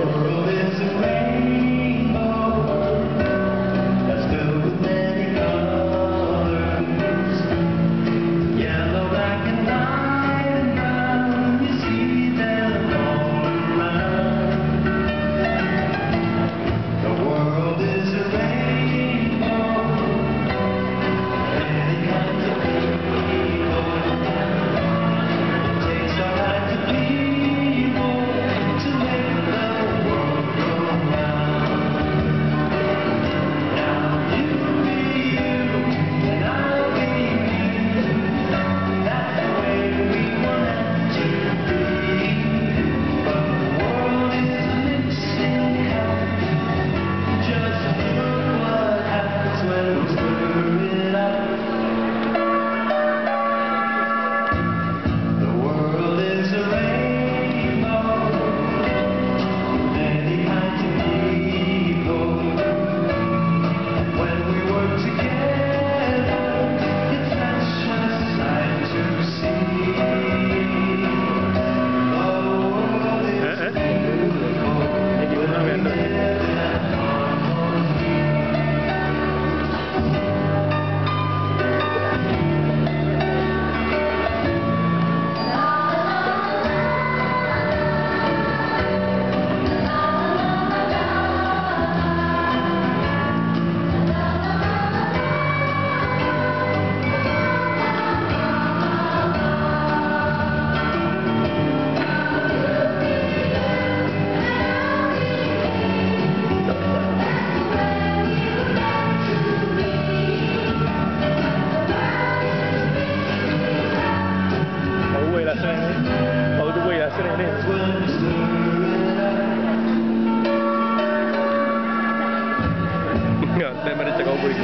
Thank you. that's in. Oh, the way that's in it. Yeah, 10 minutes ago, we